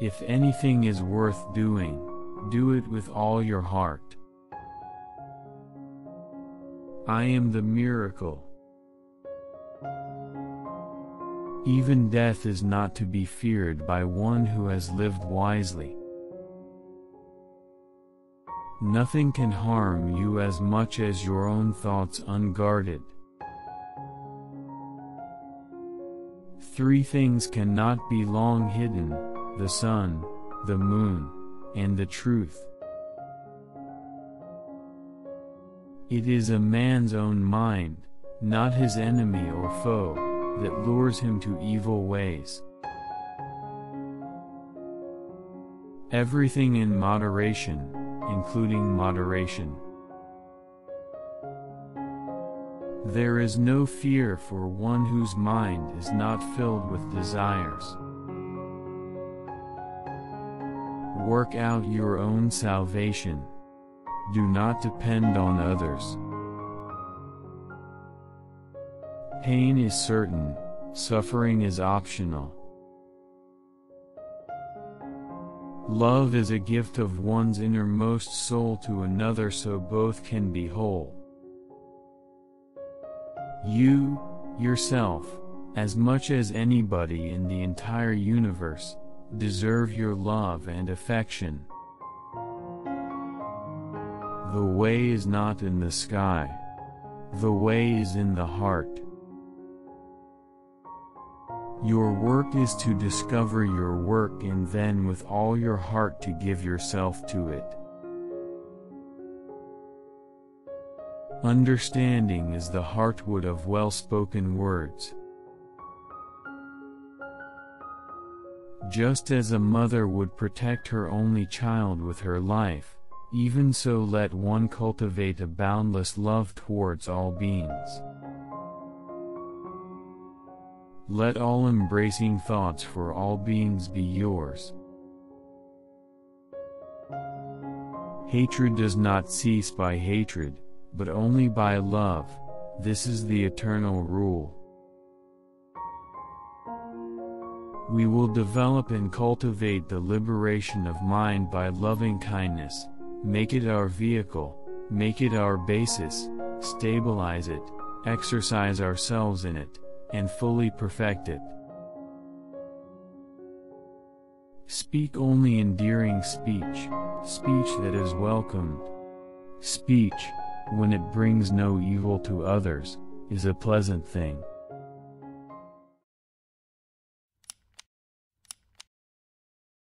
If anything is worth doing, do it with all your heart. I am the miracle. Even death is not to be feared by one who has lived wisely. Nothing can harm you as much as your own thoughts unguarded. Three things cannot be long hidden, the sun, the moon, and the truth. It is a man's own mind, not his enemy or foe, that lures him to evil ways. Everything in moderation, including moderation. There is no fear for one whose mind is not filled with desires. Work out your own salvation. Do not depend on others. Pain is certain, suffering is optional. Love is a gift of one's innermost soul to another so both can be whole. You, yourself, as much as anybody in the entire universe, deserve your love and affection. The way is not in the sky. The way is in the heart. Your work is to discover your work and then with all your heart to give yourself to it. Understanding is the heartwood of well-spoken words. Just as a mother would protect her only child with her life, even so let one cultivate a boundless love towards all beings. Let all embracing thoughts for all beings be yours. Hatred does not cease by hatred, but only by love, this is the eternal rule. We will develop and cultivate the liberation of mind by loving kindness, make it our vehicle, make it our basis, stabilize it, exercise ourselves in it, and fully perfect it. Speak only endearing speech, speech that is welcomed. Speech, when it brings no evil to others, is a pleasant thing.